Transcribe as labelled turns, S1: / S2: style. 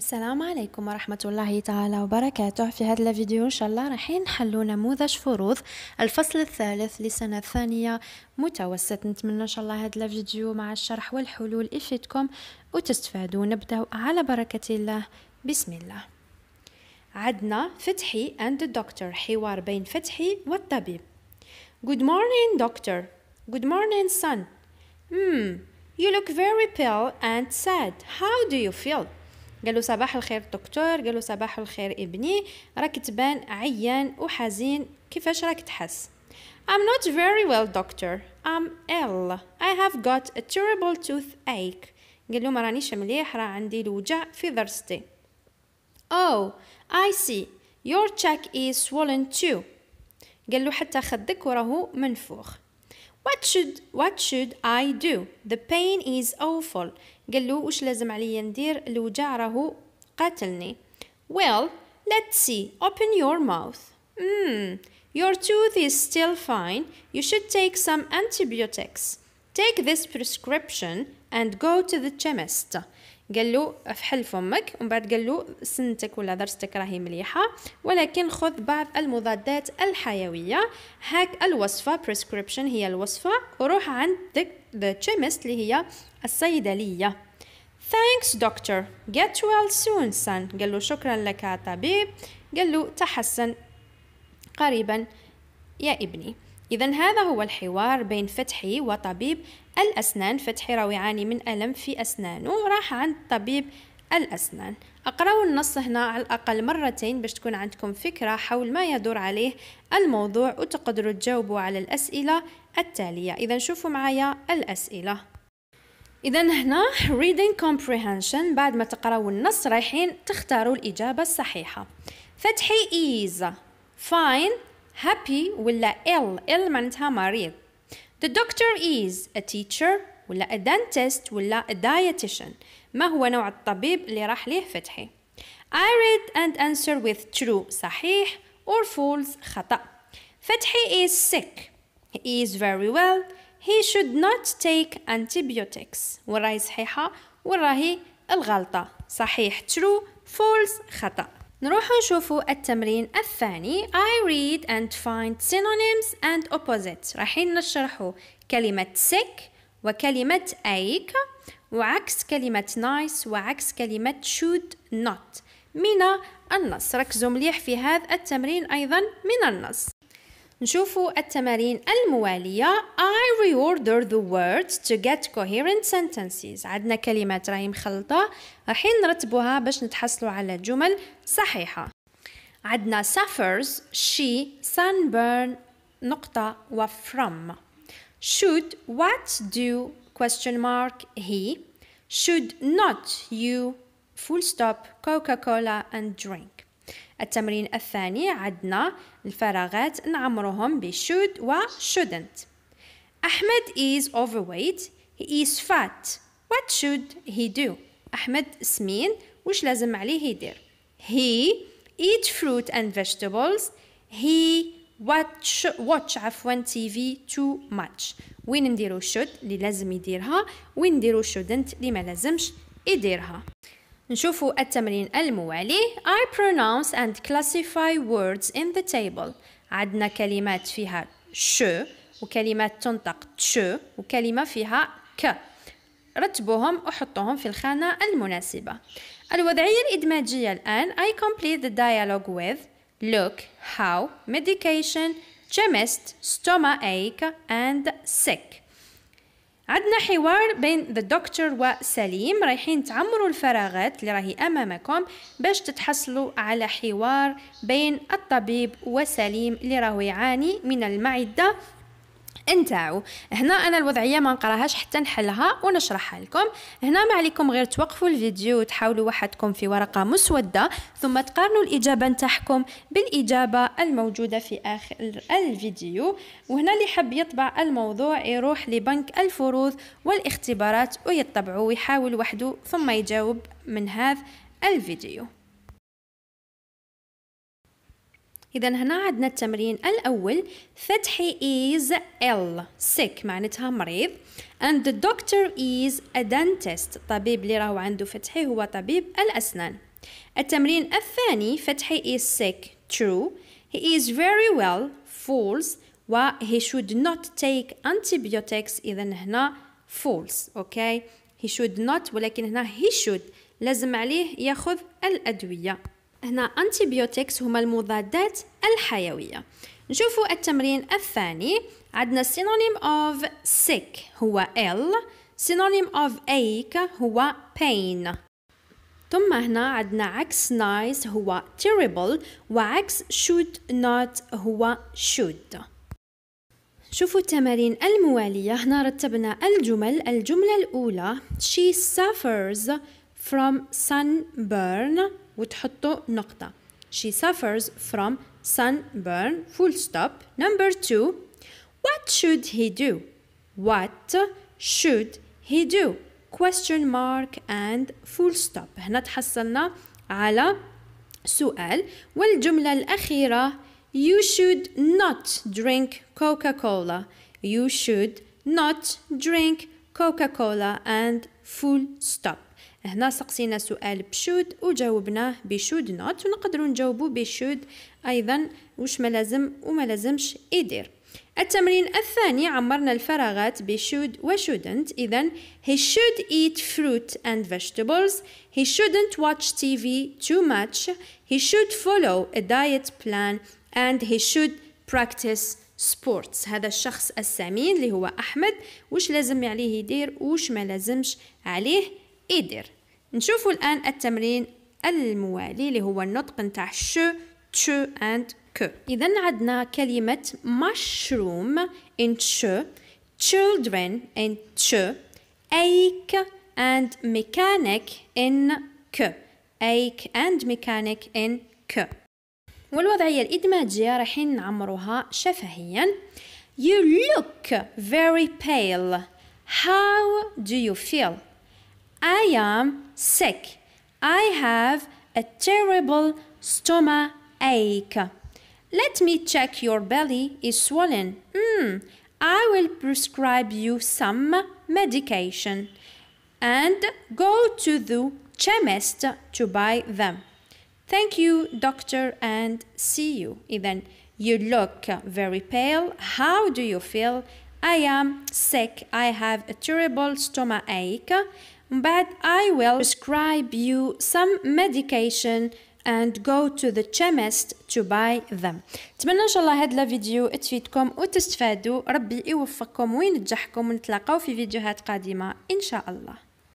S1: السلام عليكم ورحمة الله تعالى وبركاته. في هذا الفيديو إن شاء الله راح نحلو نموذج فروض. الفصل الثالث لسنة الثانية متوسط. نتمنى إن شاء الله هذا الفيديو مع الشرح والحلول يفيدكم وتستفادوا. نبدأ على بركة الله. بسم الله. عدنا فتحي and the doctor. حوار بين فتحي والطبيب. Good morning doctor. Good morning son. Hmm You look very pale and sad. How do you feel? قال له صباح الخير دكتور قال له صباح الخير ابني. راك تبان عيان وحزين كيفاش راك تحس؟ I'm not very well doctor. I'm ill. I have got a terrible toothache. قال له ما رانيش مليح راه عندي الوجع في ضرستي. Oh I see. Your cheek is swollen too. قال له حتى خدك وراهو منفوخ. What should what should I do? The pain is awful. قال له وش لازم عليا ندير الوجع راهو قاتلني. Well, let's see. Open your mouth. Hmm. Your tooth is still fine. You should take some antibiotics. Take this prescription and go to the chemist. قال له أفحل فمك ومن بعد قال له سنتك ولا ضرستك راهي مليحة ولكن خذ بعض المضادات الحيوية هاك الوصفة prescription هي الوصفة وروح عند the chemist اللي هي الصيدلية. Thanks doctor. Get well soon son. قال له شكرا لك طبيب. قال له تحسن قريبا يا ابني. إذا هذا هو الحوار بين فتحي وطبيب. الأسنان فتحي راهو يعاني من ألم في أسنانه راح عند طبيب الأسنان. أقرأوا النص هنا على الأقل مرتين باش تكون عندكم فكرة حول ما يدور عليه الموضوع وتقدروا تجاوبوا على الأسئلة التالية. إذا شوفوا معايا الأسئلة. إذا هنا reading comprehension. بعد ما تقرأوا النص رايحين تختاروا الإجابة الصحيحة. فتحي is fine happy ولا ill ill معناتها مريض. The doctor is a teacher ولا a dentist ولا a dietitian. ما هو نوع الطبيب اللي راح ليه فتحي I read and answer with true صحيح or false خطأ فتحي is sick he is very well he should not take antibiotics وراهي صحيحة وراهي الغلطة صحيح true false خطأ نروح نشوفوا التمرين الثاني I read and find synonyms and opposites رايحين نشرحوا كلمة sick وكلمة ache وعكس كلمة nice وعكس كلمة should not. من النص. ركزوا مليح في هذا التمرين أيضا من النص. نشوفوا التمارين الموالية. I reorder the words to get coherent sentences. عندنا كلمات راهي مخلطة. راحين نرتبوها باش نتحصلوا على جمل صحيحة. عندنا suffers. She sunburn. نقطة. و from should what do question mark he should not you full stop Coca-Cola and drink التمرين الثاني عندنا الفراغات نعمرهم ب should و shouldn't أحمد is overweight he is fat what should he do أحمد سمين وش لازم عليه يدير he eat fruit and vegetables he watch watch عفوا TV too much. وين نديرو should اللي لازم يديرها. وين نديرو shouldn't اللي ما لازمش يديرها. نشوفوا التمرين الموالي. I pronounce and classify words in the table. عندنا كلمات فيها ش وكلمات تنطق تش وكلمة فيها ك. رتبوهم وحطوهم في الخانة المناسبة. الوضعية الإدماجية الآن. I complete the dialogue with look, how, medication, chemist, stomach ache and sick. عندنا حوار بين ذا دكتور وسليم رايحين تعمروا الفراغات اللي راهي أمامكم باش تتحصلوا على حوار بين الطبيب وسليم اللي راهو يعاني من المعدة انتاعو هنا أنا الوضعية ما نقراهاش حتى نحلها ونشرحها لكم. هنا ما عليكم غير توقفوا الفيديو وتحاولوا وحدكم في ورقة مسودة ثم تقارنوا الإجابة نتاعكم بالإجابة الموجودة في آخر الفيديو. وهنا اللي حب يطبع الموضوع يروح لبنك الفروض والاختبارات ويطبعه ويحاول وحده ثم يجاوب من هذا الفيديو. إذا هنا عندنا التمرين الأول فتحي is ill sick معناتها مريض and the doctor is a dentist الطبيب اللي راهو عنده فتحي هو طبيب الأسنان. التمرين الثاني فتحي is sick true he is very well false و he should not take antibiotics إذا هنا false okay he should not ولكن هنا he should لازم عليه ياخذ الأدوية. هنا antibiotics هما المضادات الحيوية. نشوفوا التمرين الثاني. عندنا synonym of sick هو ill synonym of ache هو pain. ثم هنا عندنا عكس nice هو terrible وعكس should not هو should. شوفوا التمارين الموالية. هنا رتبنا الجمل. الجملة الأولى she suffers from sunburn وتحطوا نقطة she suffers from sunburn full stop number two what should he do what should he do question mark and full stop هنا تحصلنا على سؤال والجملة الأخيرة You should not drink Coca-Cola. You should not drink Coca-Cola and full stop. هنا سقسينا سؤال بشود وجاوبناه بشود نوت ونقدروا نجاوبوا بشود أيضا وش ما لازم وما لازمش يدير. التمرين الثاني عمرنا الفراغات بشود وشودنت. إذا he should eat fruit and vegetables. He shouldn't watch TV too much. He should follow a diet plan. And he should practice sports. هذا الشخص السمين اللي هو أحمد. وش لازم عليه يدير؟ وش ما لازمش عليه؟ يدير. نشوفوا الآن التمرين الموالي اللي هو النطق نتاع ش تش and ك إذا عندنا كلمة mushroom in ش children in ch ache and mechanic in ك ache and mechanic in ك والوضعية الإدماجية رايحين نعمروها شفهيا. You look very pale. How do you feel? I am sick I have a terrible stomach ache Let me check your belly is swollen. Mm, I will prescribe you some medication and go to the chemist to buy them. Thank you, doctor, and see you. Then you look very pale. How do you feel? I am sick. I have a terrible stomach ache, but I will prescribe you some medication and go to the chemist to buy them. اتمنى إن شاء الله هذا الفيديو تفيدكم وتستفادوا. ربي يوفقكم وينجحكم ونتلاقاو في فيديوهات قادمة إن شاء الله.